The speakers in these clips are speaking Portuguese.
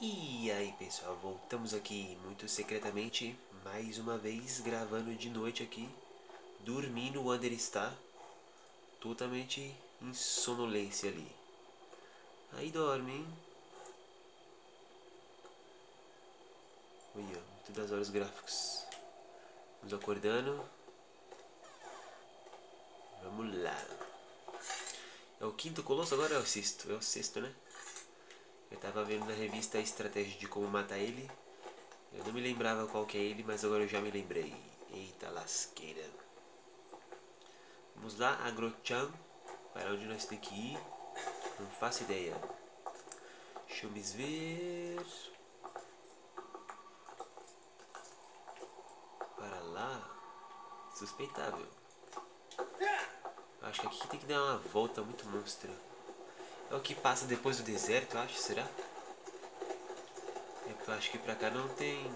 E aí pessoal, voltamos aqui muito secretamente, mais uma vez gravando de noite aqui, dormindo, o Under está totalmente em sonolência ali. Aí dorme, hein? Olha, muito das horas gráficos. Vamos acordando. Vamos lá. É o quinto colosso agora é o sexto? É o sexto, né? Eu tava vendo na revista a estratégia de como matar ele. Eu não me lembrava qual que é ele, mas agora eu já me lembrei. Eita lasqueira. Vamos lá, Agrochan. Para onde nós temos que ir? Não faço ideia. Deixa eu me ver. Para lá. Suspeitável. Acho que aqui tem que dar uma volta muito monstra. É o que passa depois do deserto, eu acho, será? É eu acho que pra cá não tem.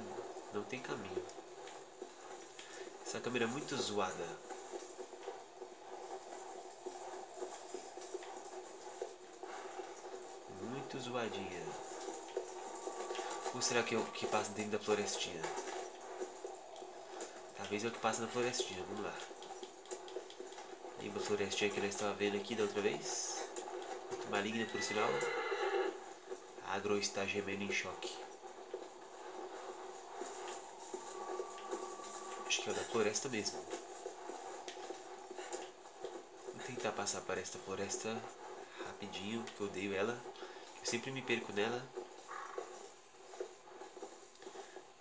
não tem caminho. Essa câmera é muito zoada. Muito zoadinha. Ou será que é o que passa dentro da florestinha? Talvez é o que passa na florestinha, vamos lá. Lembra a florestinha que nós estávamos vendo aqui da outra vez? Maligna por sinal. A Agro está gemendo em choque. Acho que é o da floresta mesmo. Vou tentar passar para esta floresta rapidinho, porque eu odeio ela. Eu sempre me perco nela.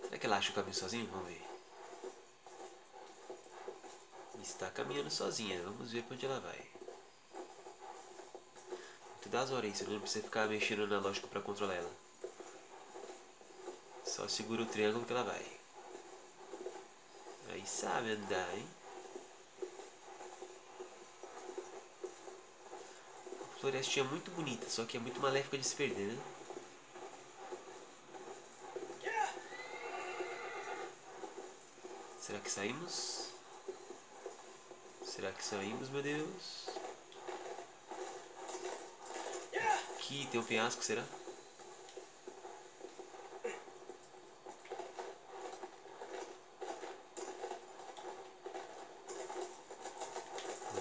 Será que ela acha o caminho sozinho? Vamos ver. Está caminhando sozinha. Vamos ver para onde ela vai horas, você não precisa ficar mexendo na lógica para controlar ela. Só segura o triângulo que ela vai. Aí sabe andar, hein? A florestinha é muito bonita, só que é muito maléfica de se perder, né? Será que saímos? Será que saímos, meu Deus? Aqui tem um penhasco, será?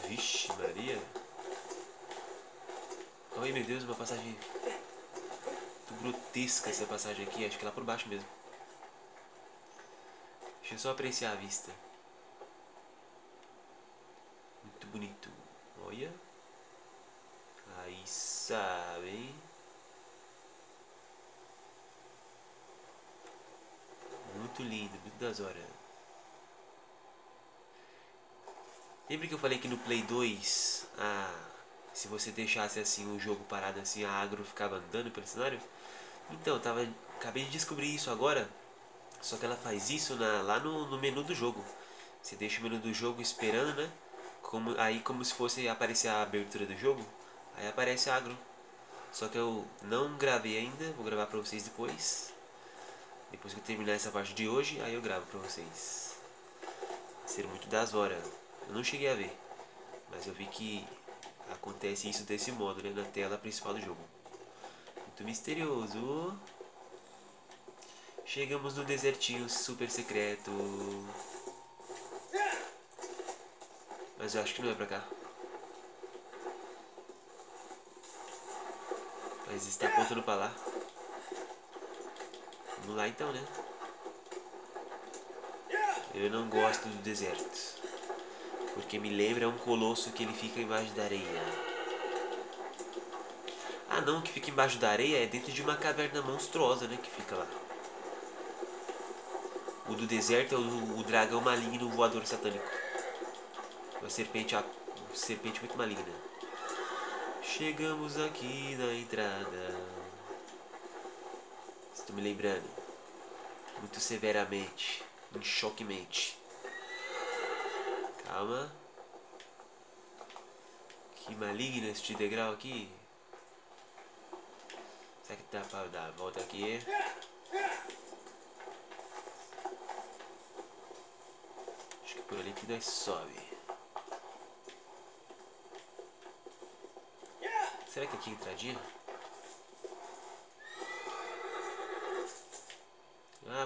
Vixe Maria. Ai meu Deus, uma passagem muito grotesca essa passagem aqui, acho que é lá por baixo mesmo. Deixa eu só apreciar a vista Muito bonito Olha Aí sabe, Muito lindo, muito das horas. Lembra que eu falei que no Play 2, ah, se você deixasse assim o jogo parado assim, a agro ficava andando pelo cenário? Então, eu tava, acabei de descobrir isso agora. Só que ela faz isso na, lá no, no menu do jogo. Você deixa o menu do jogo esperando, né? Como, aí como se fosse aparecer a abertura do jogo. Aí aparece agro. Só que eu não gravei ainda, vou gravar pra vocês depois. Depois que terminar essa parte de hoje, aí eu gravo pra vocês. Ser muito das horas. Eu não cheguei a ver. Mas eu vi que acontece isso desse modo, né? Na tela principal do jogo. Muito misterioso. Chegamos no desertinho super secreto. Mas eu acho que não é pra cá. Mas está apontando para lá. Vamos lá então, né? Eu não gosto do deserto. Porque me lembra um colosso que ele fica embaixo da areia. Ah não, que fica embaixo da areia é dentro de uma caverna monstruosa, né? Que fica lá. O do deserto é o, o dragão maligno voador satânico. Uma serpente, uma serpente muito maligna. Chegamos aqui na entrada. Estou me lembrando. Muito severamente. Em choquemente. Calma. Que maligno este degrau aqui. Será que dá pra dar a volta aqui? Acho que por ali que nós sobe. Será que aqui é entradinha?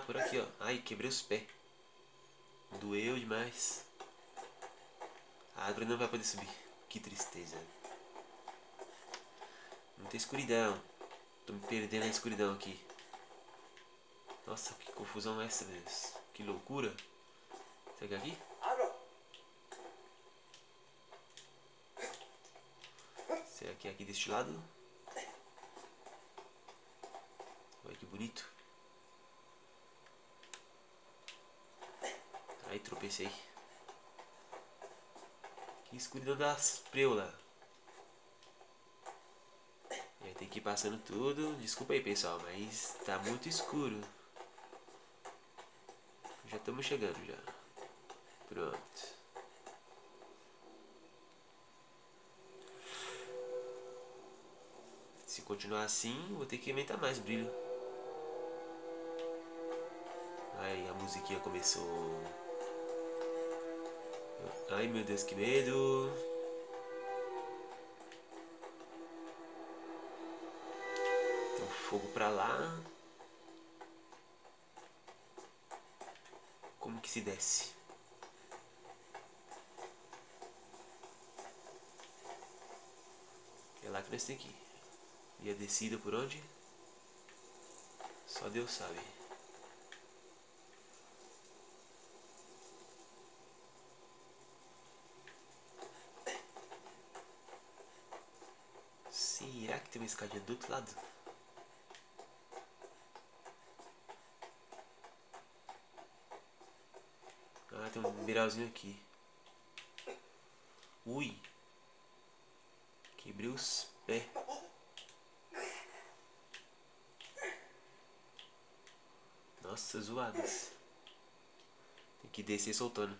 por aqui, ó. Ai, quebrei os pés. Doeu demais. A árvore não vai poder subir. Que tristeza. Muita escuridão. Tô me perdendo na escuridão aqui. Nossa, que confusão é essa, Deus. Que loucura. Será que é aqui? Será que é aqui deste lado? Olha que bonito. Ai, tropecei. Que escuridão das preulas. Tem que ir passando tudo. Desculpa aí, pessoal, mas tá muito escuro. Já estamos chegando já. Pronto. Se continuar assim, vou ter que aumentar mais o brilho. Ai, a musiquinha começou. Ai meu Deus, que medo. Um fogo pra lá. Como que se desce? É lá que nós temos que ir. E a descida por onde? Só Deus sabe. Será que tem uma escadinha do outro lado? Ah, tem um beiralzinho aqui. Ui. Quebrei os pés. Nossa, zoadas. Tem que descer soltando.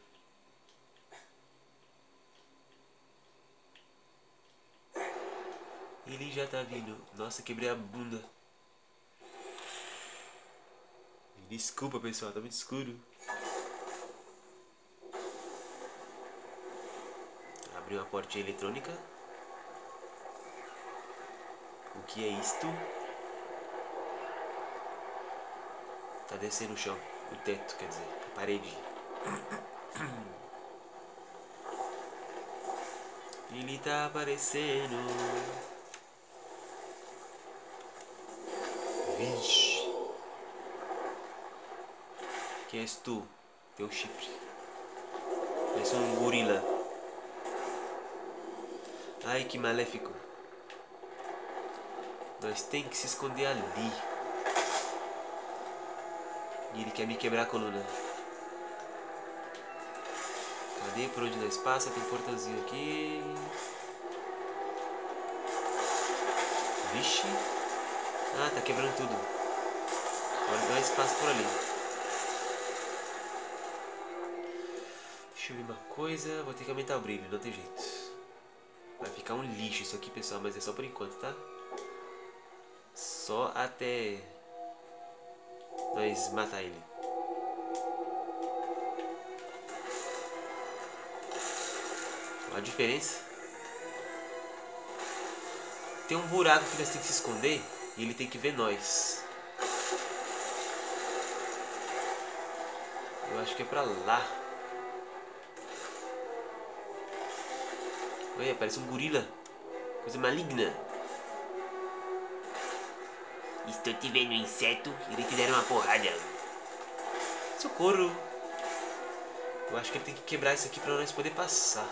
Ele já tá vindo. Nossa, quebrei a bunda. Desculpa, pessoal, tá muito escuro. Abri uma portinha eletrônica. O que é isto? Tá descendo o chão. O teto, quer dizer, a parede. Ele tá aparecendo. Vixe. Quem és tu? Teu chifre. Parece um gorila. Ai, que maléfico. Nós tem que se esconder ali. E ele quer me quebrar a coluna. Cadê? Por onde nós passa? Tem um portãozinho aqui. Vixe. Ah, tá quebrando tudo. Agora nós passa por ali. Deixa eu ver uma coisa. Vou ter que aumentar o brilho, não tem jeito. Vai ficar um lixo isso aqui, pessoal, mas é só por enquanto, tá? Só até nós matar ele. Olha a diferença. Tem um buraco que nós temos que se esconder e ele tem que ver nós. Eu acho que é pra lá. Olha, parece um gorila. Coisa maligna. Estou te vendo inseto e ele te deram uma porrada. Socorro! Eu acho que ele tem que quebrar isso aqui pra nós poder passar.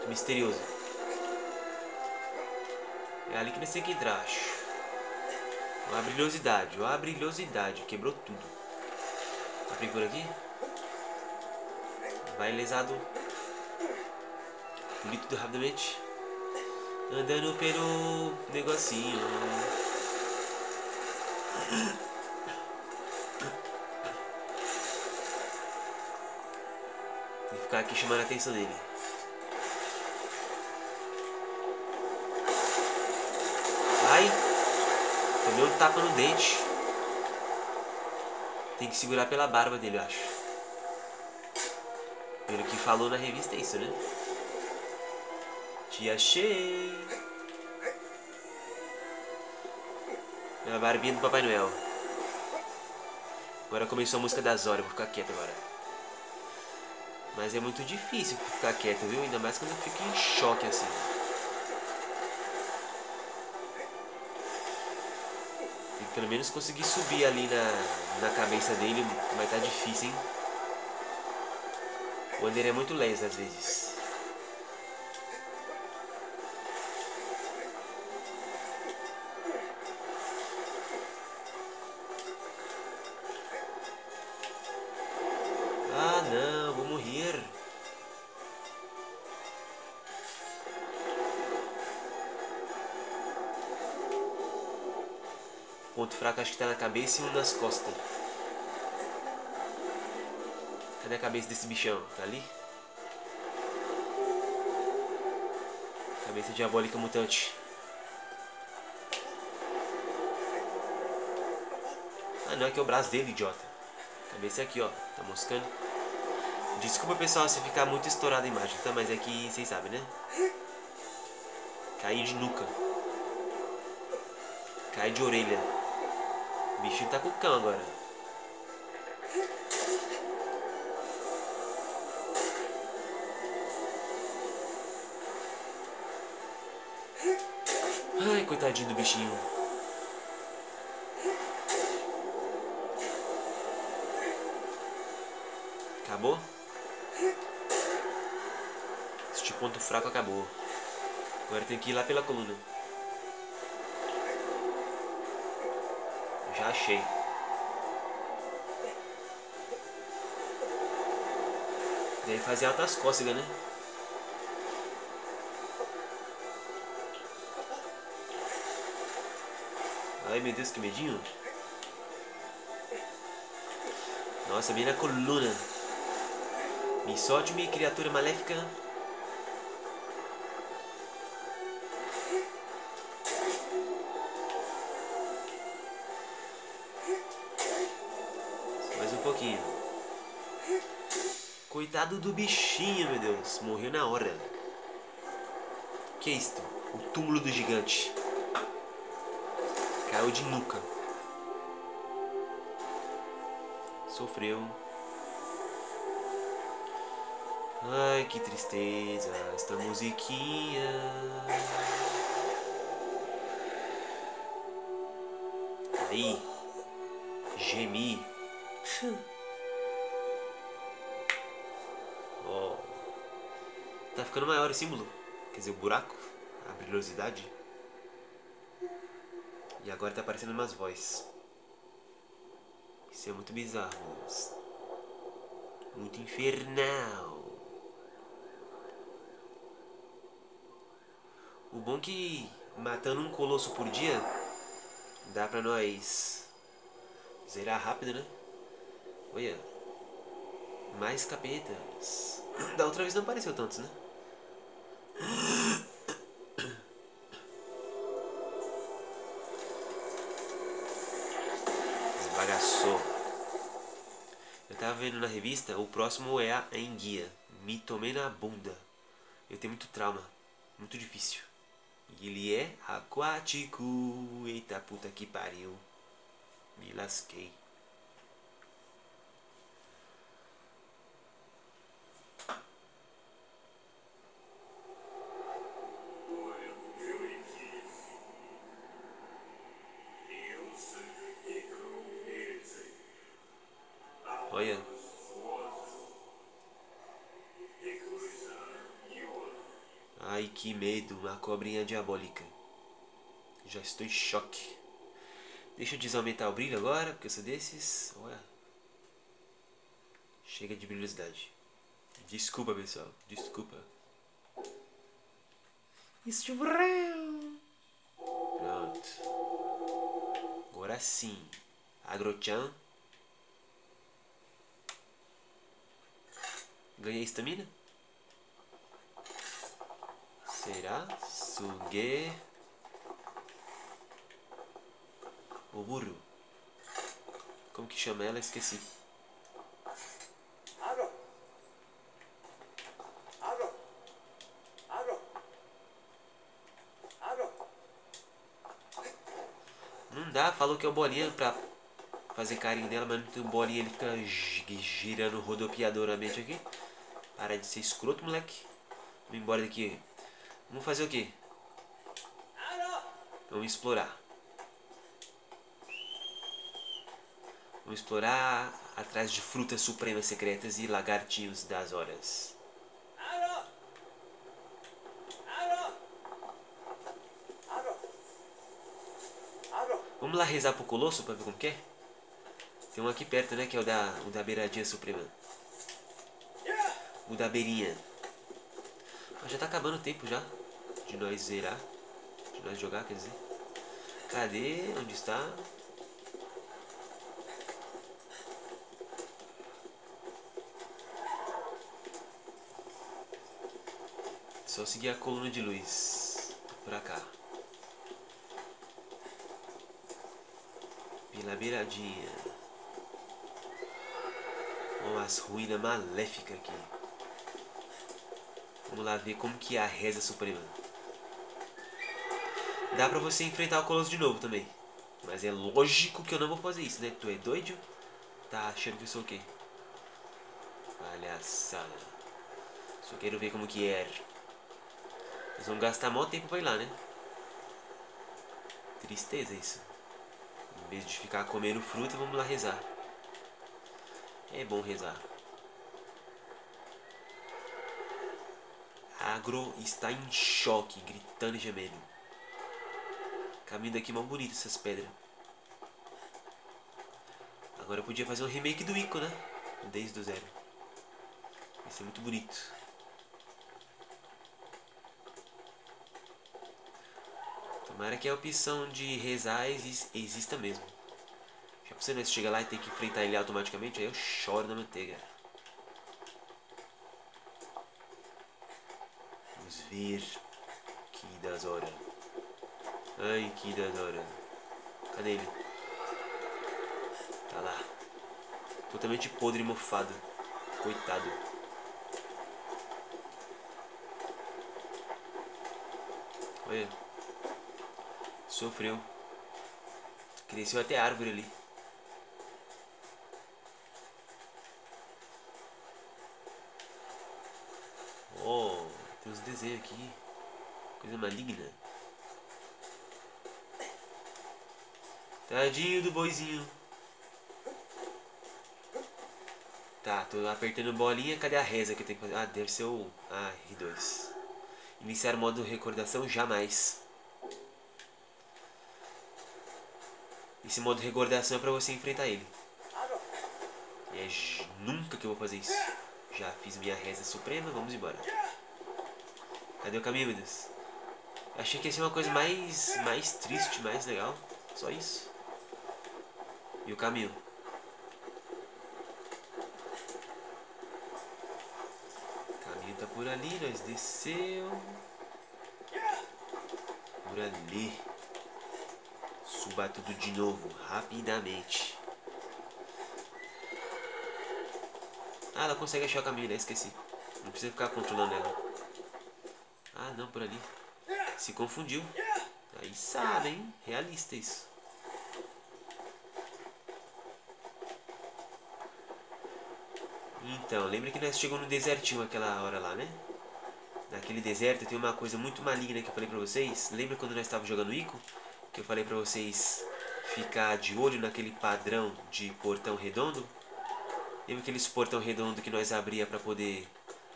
Que misterioso. É ali que nós temos que entrar, acho. Uma brilhosidade, uma brilhosidade. Quebrou tudo. Por aqui. Vai lesado. Tudo rapidamente. Andando pelo negocinho. Tem que ficar aqui chamando a atenção dele. Ai! Tomei um tapa no dente. Tem que segurar pela barba dele, eu acho. Pelo que falou na revista é isso, né? Te achei. A barbinha do Papai Noel. Agora começou a música das horas, vou ficar quieto agora. Mas é muito difícil ficar quieto, viu? Ainda mais quando eu fico em choque assim. Pelo menos conseguir subir ali na, na cabeça dele, mas tá difícil, hein? O Wander é muito lento às vezes. Ponto fraco acho que tá na cabeça e um nas costas. Cadê a cabeça desse bichão? Tá ali? Cabeça diabólica mutante. Ah não, aqui é o braço dele, idiota. Cabeça é aqui, ó. Tá moscando. Desculpa pessoal se ficar muito estourada a imagem, tá? Mas é que vocês sabem, né? Cair de nuca. Cai de orelha. Bichinho tá com cão agora. Ai, coitadinho do bichinho. Acabou? Este ponto fraco acabou. Agora tem que ir lá pela coluna. Já achei. Daí fazer altas cócegas, né? Ai meu Deus, que medinho. Nossa, bem na coluna. Me solte, minha criatura maléfica. Coitado do bichinho, meu Deus. Morreu na hora. Que é isto? O túmulo do gigante. Caiu de nuca. Sofreu. Ai, que tristeza, esta musiquinha. Aí, gemi. ficando maior o símbolo, quer dizer, o buraco, a brilhosidade. E agora tá aparecendo umas vozes. Isso é muito bizarro. Muito infernal. O bom é que matando um colosso por dia dá pra nós zerar rápido, né? Olha. Mais capetas. Da outra vez não apareceu tantos, né? Desbagaçou. Eu tava vendo na revista, o próximo é a enguia. Me tomei na bunda. Eu tenho muito trauma. Muito difícil. E ele é aquático. Eita puta que pariu. Me lasquei. Olha. Ai, uma cobrinha diabólica. Já estou em choque. Deixa eu desaumentar o brilho agora, porque eu sou desses. Olha. Chega de brilhosidade. Desculpa, pessoal. Desculpa. Pronto. Agora sim. Agrochan. Ganhei estamina? será? Suge. O burro. Como que chama ela? Esqueci. Não dá, falou que é o bolinha pra fazer carinho nela, mas não tem um bolinha, ele fica girando rodopiadoramente aqui. Para de ser escroto, moleque. Vamos embora daqui. Vamos fazer o quê? Vamos explorar. Vamos explorar atrás de frutas supremas secretas e lagartinhos das horas. Vamos lá rezar pro Colosso pra ver como que é? Tem um aqui perto, né? Que é o da, o da beiradinha suprema. O da beirinha. Já tá acabando o tempo já. De nós zerar. De nós jogar, quer dizer. Cadê? Onde está? Só seguir a coluna de luz. Pra cá. Pela beiradinha. Umas ruínas maléficas aqui. Vamos lá ver como que é a reza suprema. Dá pra você enfrentar o Colosso de novo também. Mas é lógico que eu não vou fazer isso, né? Tu é doido? Tá achando que eu sou o quê? Palhaçada. Só quero ver como que é. Nós vamos gastar maior tempo pra ir lá, né? Tristeza isso. Em vez de ficar comendo fruta, vamos lá rezar. É bom rezar. Agro está em choque, gritando e gemendo. Caminho daqui mal bonito essas pedras. Agora eu podia fazer um remake do Ico, né? Desde o zero. Vai ser muito bonito. Tomara que a opção de rezar exista mesmo. Já você não chega lá e tem que enfrentar ele automaticamente, aí eu choro na manteiga. Vamos ver. Que das horas. Ai, que das horas. Cadê ele? Tá lá. Totalmente podre e mofado. Coitado. Olha. Sofreu. Cresceu até árvore ali. Oh, tem uns desenhos aqui. Coisa maligna. Tadinho do boizinho. Tá, tô apertando bolinha. Cadê a reza que eu tenho que fazer? Ah, deve ser o ah, R2. Iniciar modo recordação jamais. Esse modo recordação é pra você enfrentar ele. E é nunca que eu vou fazer isso. Já fiz minha reza suprema, vamos embora. Cadê o caminho, meu Deus? Achei que ia ser uma coisa mais, mais triste, mais legal. Só isso. E o caminho? O caminho tá por ali, nós desceu. Por ali. Suba tudo de novo, rapidamente. Ah, ela consegue achar o caminho, né? Esqueci. Não precisa ficar controlando ela. Ah, não, por ali. Se confundiu. Aí sabe, hein? Realista isso. Então, lembra que nós chegamos no desertinho aquela hora lá, né? Naquele deserto tem uma coisa muito maligna que eu falei pra vocês. Lembra quando nós estávamos jogando Ico? Que eu falei pra vocês ficar de olho naquele padrão de portão redondo? Lembra aqueles portão redondo que nós abria para poder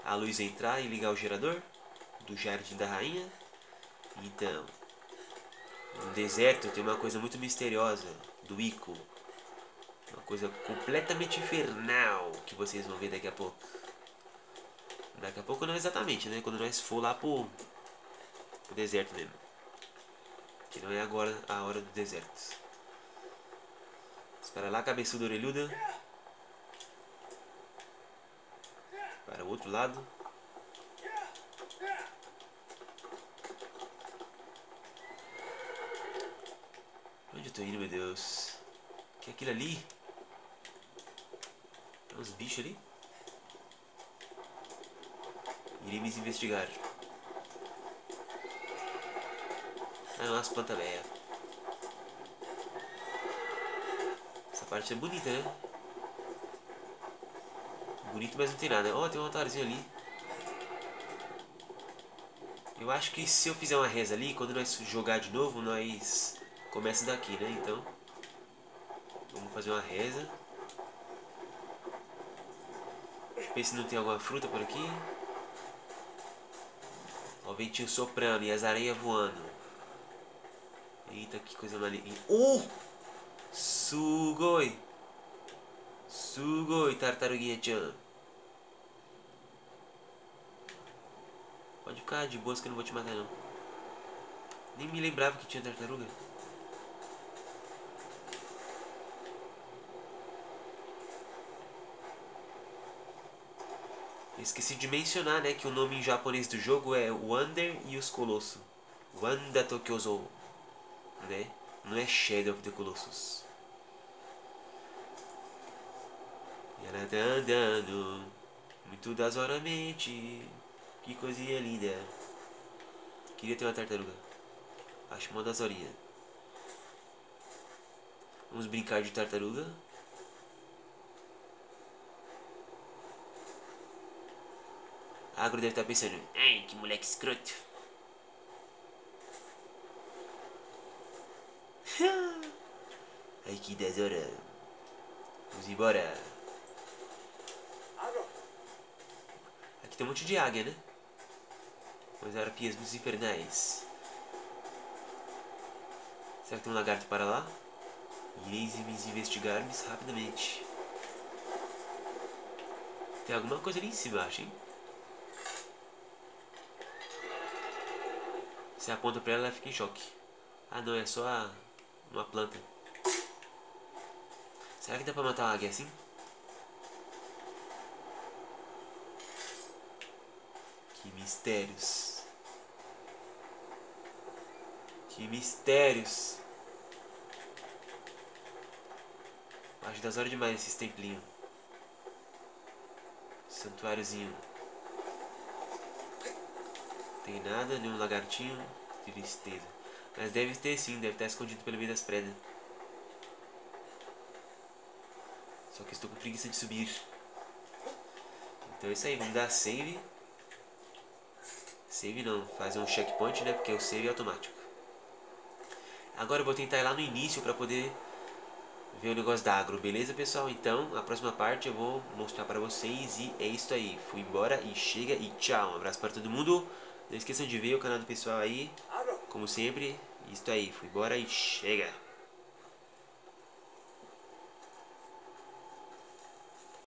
a luz entrar e ligar o gerador? Do Jardim da Rainha? Então, no deserto tem uma coisa muito misteriosa do Ico. Uma coisa completamente infernal que vocês vão ver daqui a pouco. Daqui a pouco não exatamente, né? Quando nós for lá pro, pro deserto mesmo. Que não é agora a hora do deserto. Espera lá, cabeçuda orelhuda. Para o outro lado. Onde eu tô indo, meu Deus? Que é aquilo ali? Uns bichos ali? Iremos investigar. Ah, umas plantas velhas. parte é bonita, né? Bonito, mas não tem nada. Ó, oh, tem um altarzinho ali. Eu acho que se eu fizer uma reza ali, quando nós jogar de novo, nós começa daqui, né? Então, vamos fazer uma reza. Ver se não tem alguma fruta por aqui. Ó, o ventinho soprando e as areias voando. Eita, que coisa maligna. Uh! Sugoi! Sugoi, tartaruguinha-chan. Pode ficar de boas que eu não vou te matar não. Nem me lembrava que tinha tartaruga. Esqueci de mencionar, né, que o nome em japonês do jogo é Wonder e os Colossos. Wanda Tokyozo, né? Não é Shadow of the Colossus. Ela andando muito dazoramente. Que coisinha linda. Queria ter uma tartaruga. Acho uma das horinhas. Vamos brincar de tartaruga. A Agro deve estar pensando, ai, que moleque escroto. ai, que desora. Vamos embora. Aqui tem um monte de águia, né? Mas arapias dos infernais. Será que tem um lagarto para lá? Ireis investigar-me rapidamente. Tem alguma coisa ali em cima, acho, hein? Você aponta pra ela, ela fica em choque. Ah não, é só uma planta. Será que dá pra matar uma águia assim? Que mistérios. Que mistérios. Acho das horas demais esses templinhos. Santuáriozinho. Tem nada, nenhum lagartinho. Tristeza. Mas deve ter sim, deve estar escondido pelo meio das pedras. Só que estou com preguiça de subir. Então é isso aí, vamos dar save. Save não, fazer um checkpoint, né? Porque o save é automático. Agora eu vou tentar ir lá no início para poder ver o negócio da agro, beleza pessoal? Então, a próxima parte eu vou mostrar para vocês e é isso aí. Fui embora e chega e tchau. Um abraço para todo mundo. Não esqueçam de ver o canal do pessoal aí, como sempre. Isso aí, fui embora e chega.